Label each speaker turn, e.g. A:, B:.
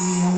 A: Y ahora por un segundo